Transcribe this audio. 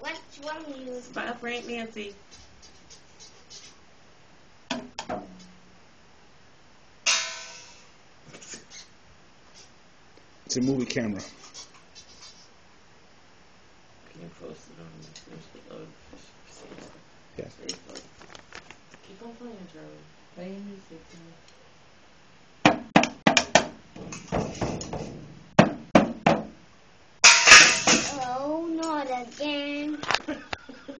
which one you? Smile for Aunt Nancy. It's a movie camera. Can you post it on Yeah. Keep on playing, Charlie. Play music. again.